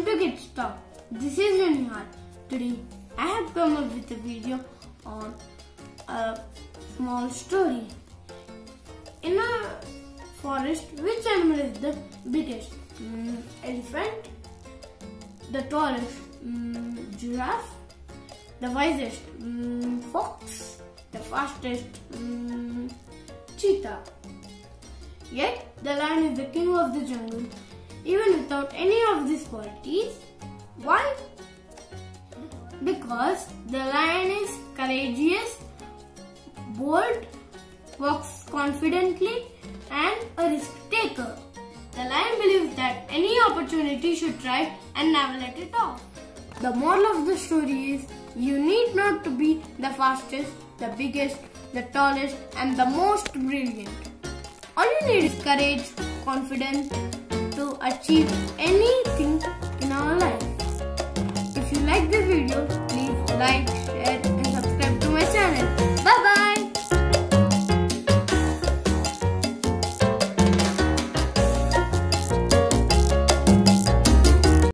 Welcome to Kids Talk. This is Nihal. Today I have come up with a video on a small story. In a forest, which animal is the biggest? Mm, elephant. The tallest? Mm, giraffe. The wisest? Mm, fox. The fastest? Mm, cheetah. Yet the lion is the king of the jungle even without any of these qualities. Why? Because the lion is courageous, bold, walks confidently, and a risk taker. The lion believes that any opportunity should try and never let it off. The moral of the story is you need not to be the fastest, the biggest, the tallest, and the most brilliant. All you need is courage, confidence to achieve anything in our life. If you like this video, please like, share